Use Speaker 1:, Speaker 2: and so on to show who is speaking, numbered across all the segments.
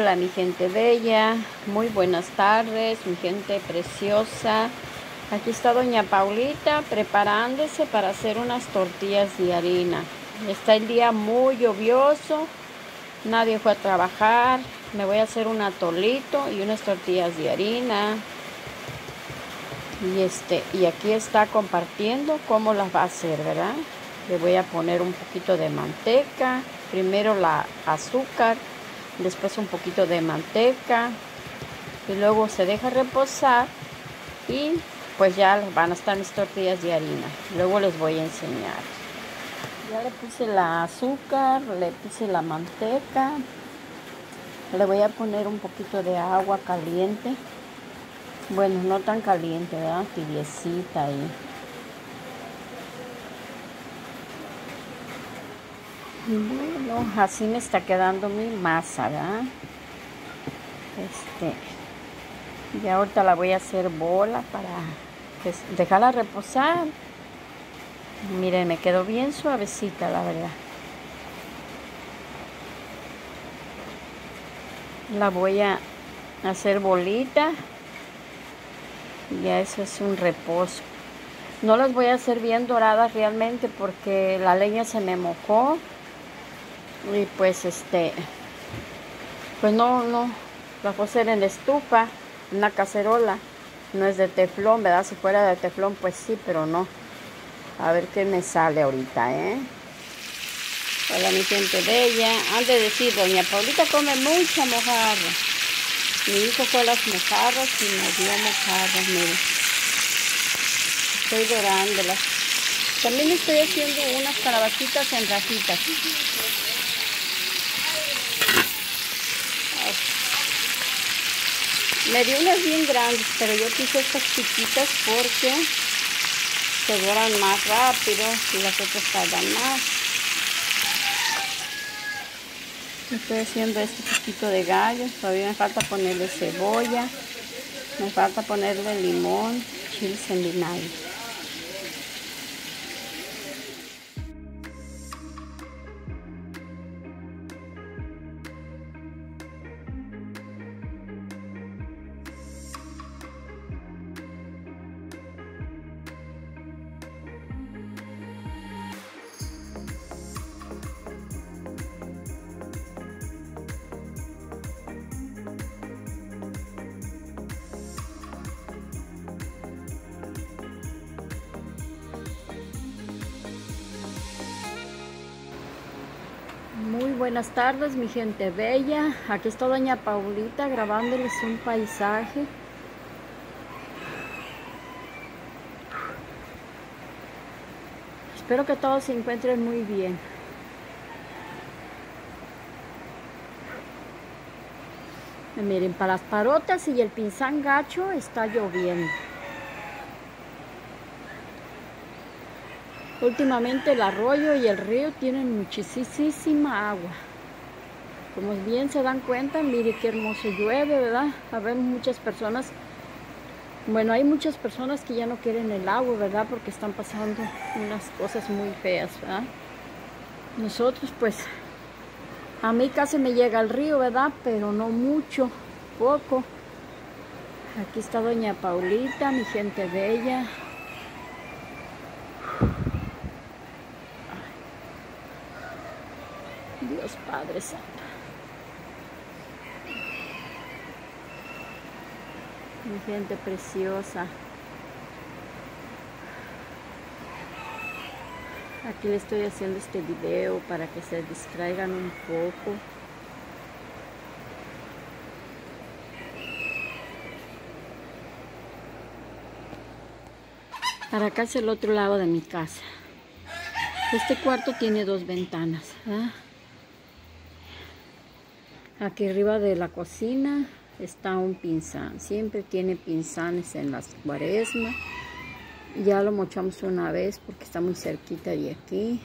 Speaker 1: Hola mi gente bella, muy buenas tardes, mi gente preciosa. Aquí está doña Paulita preparándose para hacer unas tortillas de harina. Está el día muy lluvioso, nadie fue a trabajar. Me voy a hacer un atolito y unas tortillas de harina. Y este, y aquí está compartiendo cómo las va a hacer, ¿verdad? Le voy a poner un poquito de manteca, primero la azúcar después un poquito de manteca y luego se deja reposar y pues ya van a estar mis tortillas de harina. Luego les voy a enseñar. Ya le puse la azúcar, le puse la manteca. Le voy a poner un poquito de agua caliente. Bueno, no tan caliente, ¿verdad? Tibiecita ahí. Bueno, así me está quedando mi masa, ¿verdad? Este, y ahorita la voy a hacer bola para dejarla reposar. Miren, me quedó bien suavecita, la verdad. La voy a hacer bolita. Ya eso es un reposo. No las voy a hacer bien doradas realmente porque la leña se me mojó y pues este pues no no la hacer en estufa una cacerola. No es de teflón verdad si fuera de teflón pues sí pero no. A ver qué me sale ahorita eh hola mi gente bella. Antes de decir doña Paulita come mucha mojarra. Mi hijo fue a las mojarras y me dio mojarras mire. Estoy dorándolas también estoy haciendo unas calabacitas en rajitas Me dio unas bien grandes, pero yo quise estas chiquitas porque se duran más rápido y las otras tardan más. Estoy haciendo este poquito de gallo, todavía me falta ponerle cebolla, me falta ponerle limón, chiles en vinagre. Buenas tardes mi gente bella. Aquí está doña Paulita grabándoles un paisaje. Espero que todos se encuentren muy bien. Miren, para las parotas y el pinzán gacho está lloviendo. Últimamente el arroyo y el río tienen muchísima agua. Como bien se dan cuenta, mire qué hermoso llueve, ¿verdad? Habemos muchas personas, bueno, hay muchas personas que ya no quieren el agua, ¿verdad? Porque están pasando unas cosas muy feas, ¿verdad? Nosotros pues, a mí casi me llega el río, ¿verdad? Pero no mucho, poco. Aquí está doña Paulita, mi gente bella. Dios Padre Santo. Mi gente preciosa. Aquí le estoy haciendo este video para que se distraigan un poco. Para acá es el otro lado de mi casa. Este cuarto tiene dos ventanas. Aquí arriba de la cocina está un pinzán. Siempre tiene pinzanes en las cuaresmas. Ya lo mochamos una vez porque está muy cerquita de aquí.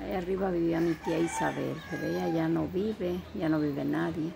Speaker 1: Ahí arriba vivía mi tía Isabel, pero ella ya no vive, ya no vive nadie.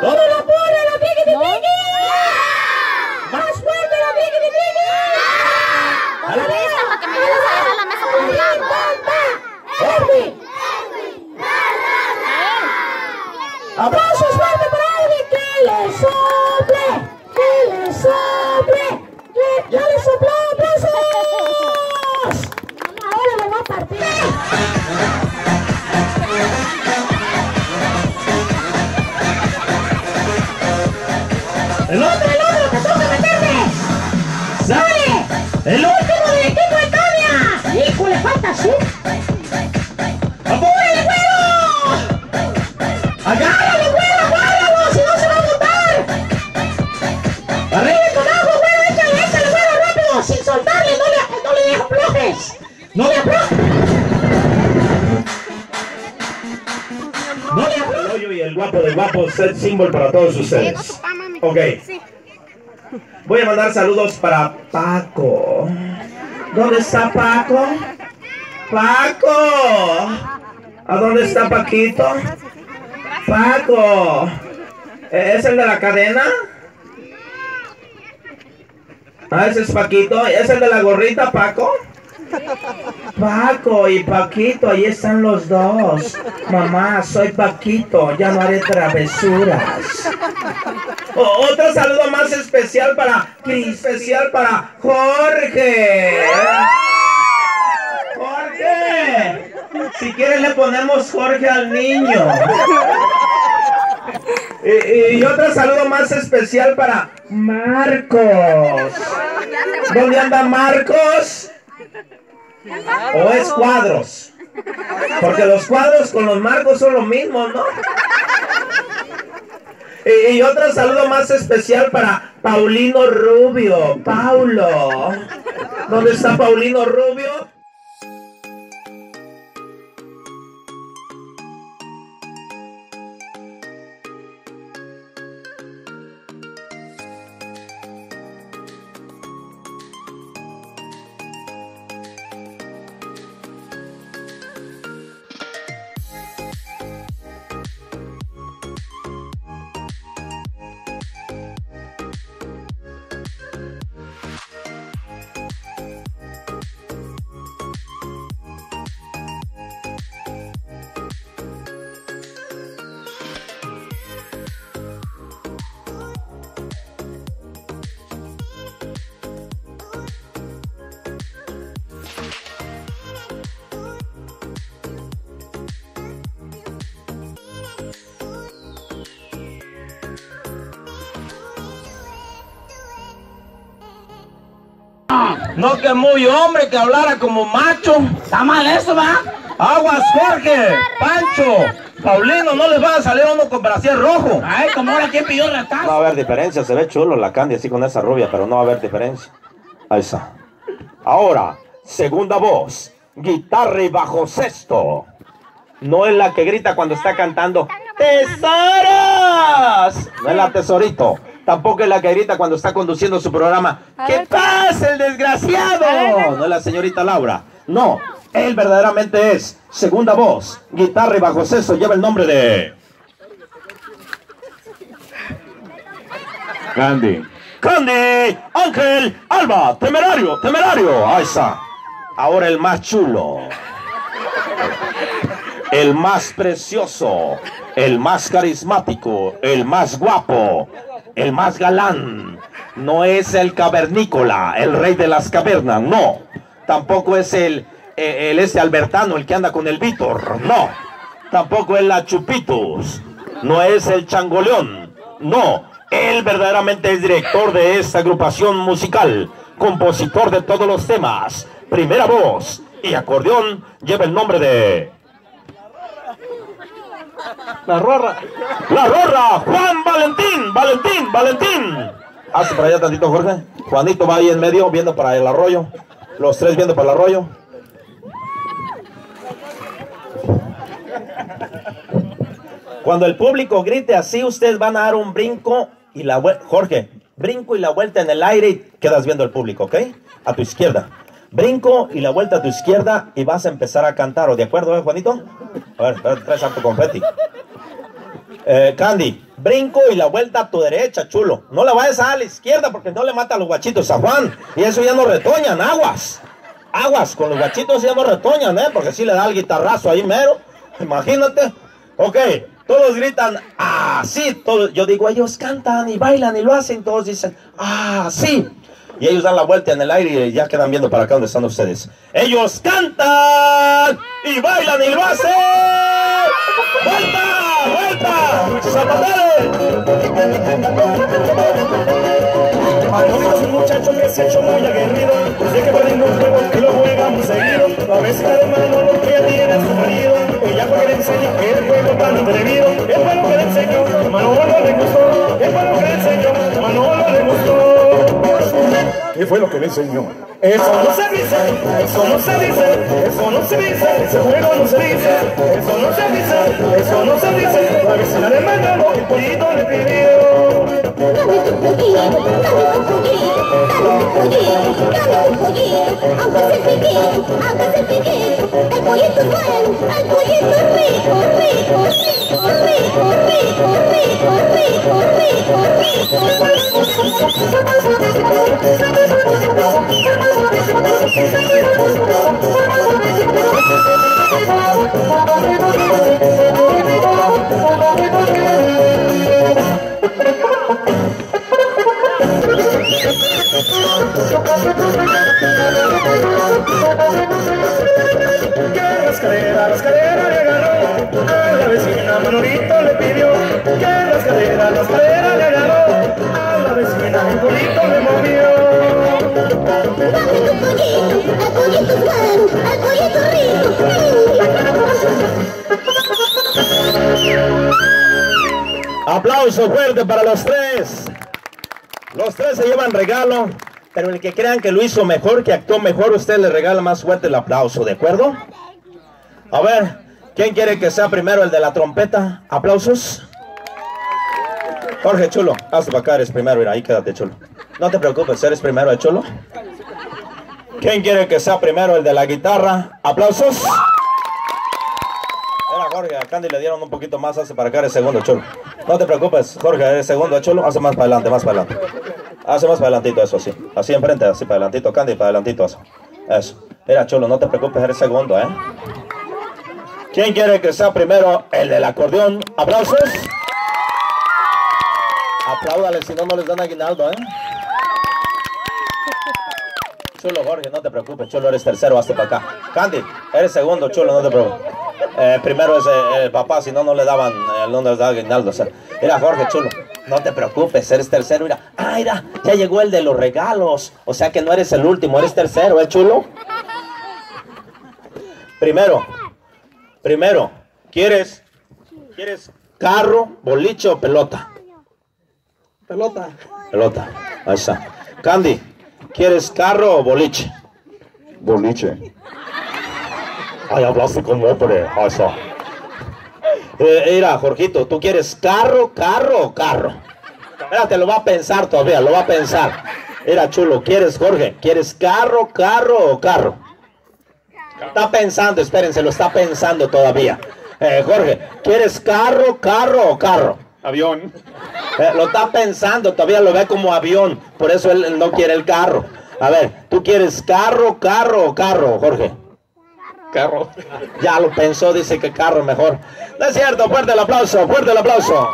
Speaker 2: ¡Todo lo
Speaker 3: puro, lo piqui, ¿No? ¡Ah! ¡Más fuerte, lo piqui, piqui! ¡A la mesa! para
Speaker 2: que me ayudes la mesa por un lado! El último del equipo de Tania.
Speaker 3: ¡Hijo, le falta su!
Speaker 2: ¡Apúrale, güero! ¡Agárralo, güero, agárralo! ¡Si no se va a botar! ¡Arriba con abajo, güero! ¡Échale, échale, güero, rápido! ¡Sin soltarle! ¡No le, no le aflojes! ¡No le aflojes! ¡No le aflojes!
Speaker 4: El hoyo y el guapo del guapo set symbol para todos ustedes. Ok. Voy a mandar saludos para Paco. ¿Dónde está Paco? Paco. ¿A dónde está Paquito? Paco. ¿Es el de la cadena? Ah, ese es Paquito. ¿Es el de la gorrita, Paco? Paco y Paquito, ahí están los dos. Mamá, soy Paquito, ya no haré travesuras. Otro saludo más especial para especial para Jorge. Jorge. Si quieres le ponemos Jorge al niño. Y, y otro saludo más especial para Marcos. ¿Dónde anda Marcos? ¿O es cuadros? Porque los cuadros con los marcos son lo mismo, ¿no? Y, otro saludo más especial para Paulino Rubio. Paulo. ¿Dónde está Paulino Rubio?
Speaker 2: No que muy hombre que hablara como macho.
Speaker 3: Está mal eso, ¿va?
Speaker 2: Aguas, Jorge, Pancho, Paulino, no les va a salir uno con brasier rojo.
Speaker 3: Ay, como ahora quién pidió
Speaker 5: No va a haber diferencia, se ve chulo la Candy así con esa rubia, pero no va a haber diferencia. Ahí está. Ahora, segunda voz, guitarra y bajo sexto. No es la que grita cuando está cantando ¡Tesoros! No es la tesorito. Tampoco es la que grita cuando está conduciendo su programa. ¿Qué pasa, el desgraciado? No es la señorita Laura. No, él verdaderamente es segunda voz, guitarra y bajo sexto. Lleva el nombre de Candy. Candy, Ángel, Alba, temerario, temerario. Ahí está. Ahora el más chulo. El más precioso. El más carismático. El más guapo. El más galán. No es el cavernícola, el rey de las cavernas. No. Tampoco es el, eh, el ese Albertano, el que anda con el Víctor. No. Tampoco es la Chupitos. No es el Changoleón. No. Él verdaderamente es director de esta agrupación musical, compositor de todos los temas, primera voz y acordeón lleva el nombre de... La Rorra. La Rorra, Juan Valentín, Valentín, Valentín. Hace para allá tantito, Jorge. Juanito va ahí en medio viendo para el arroyo. Los tres viendo para el arroyo. Cuando el público grite así, ustedes van a dar un brinco y la vuelta. Jorge, brinco y la vuelta en el aire quedas viendo al público, ¿ok? A tu izquierda. Brinco y la vuelta a tu izquierda y vas a empezar a cantar. ¿O de acuerdo, eh, Juanito? A ver, trae- traes harto confeti. Eh, Candy, brinco y la vuelta a tu derecha, chulo. No la vayas a la izquierda porque no le mata a los guachitos a Juan. Y eso ya no retoñan, aguas. Aguas, con los guachitos ya no retoñan, ¿eh? Porque si le da el guitarrazo ahí mero. Imagínate. Ok, Todos gritan, así. todos. Yo digo, ellos cantan y bailan y lo hacen. Todos dicen, así. Y ellos dan la vuelta en el aire y ya quedan viendo para acá donde están ustedes. Ellos cantan y bailan y lo hacen. ¡Vuelta! ¡Vuelta! ¡Zapatero!
Speaker 6: Es un muchacho que se ha hecho muy aguerrido Desde que prende un juego que lo juega muy seguido La vecina de Manolo que ya tiene a su marido Ella fue que le enseñó el juego tan atrevido El juego que ¿Qué fue lo que le enseñó? Eso no se dice, eso no se dice, eso no se dice, ese juego no se dice, eso no se dice, eso no se dice, la vecina Manolo el pollito le pidió.
Speaker 2: El pollito el pollito
Speaker 6: Que las caderas le agarró A la vecina Manolito le pidió Que las caderas le
Speaker 5: Aplauso fuerte para los tres. Los tres se llevan regalo, pero el que crean que lo hizo mejor, que actuó mejor, usted le regala más fuerte el aplauso, ¿de acuerdo? A ver, ¿quién quiere que sea primero el de la trompeta? ¿Aplausos? Jorge Chulo, hazte para acá, eres primero, mira, ahí quédate Chulo. No te preocupes, eres primero el Chulo. ¿Quién quiere que sea primero el de la guitarra? ¿Aplausos? Era Jorge, a Candy le dieron un poquito más, hace para acá, eres segundo Chulo. No te preocupes, Jorge, eres segundo Chulo, hace más para adelante, más para adelante. Hace más para adelantito eso, así. Así enfrente, así para adelantito, Candy, para adelantito eso. Eso. Mira, Chulo, no te preocupes, eres segundo, ¿eh? ¿Quién quiere que sea primero el del acordeón? ¿Aplausos? Apláudale, si no, no les dan aguinaldo, ¿eh? Chulo, Jorge, no te preocupes, Chulo, eres tercero, hazte para acá. Candy, eres segundo, Chulo, no te preocupes. Eh, primero es eh, el papá, si no, no le daban, eh, no les daban aguinaldo. O sea, mira, Jorge, Chulo, no te preocupes, eres tercero, mira. Ah, mira, ya llegó el de los regalos. O sea que no eres el último, eres tercero, ¿eh, Chulo? Primero, primero, ¿quieres, quieres carro, boliche o pelota?
Speaker 6: Pelota.
Speaker 5: Pelota, ahí está. Candy, ¿quieres carro o boliche?
Speaker 7: Boliche.
Speaker 5: Ay, hablaste como hombre, ahí está. Eh, mira, Jorgito, ¿tú quieres carro, carro o carro? Espérate, lo va a pensar todavía, lo va a pensar. Mira, chulo, ¿quieres, Jorge? ¿Quieres carro, carro o carro? Está pensando, espérense, lo está pensando todavía. Eh, Jorge, ¿quieres carro, carro o carro?
Speaker 7: Avión.
Speaker 5: Eh, lo está pensando, todavía lo ve como avión, por eso él, no quiere el carro. A ver, ¿tú quieres carro, carro o carro, Jorge?
Speaker 7: Carro.
Speaker 5: Ya lo pensó, dice que carro mejor. No es cierto, fuerte el aplauso, fuerte el aplauso.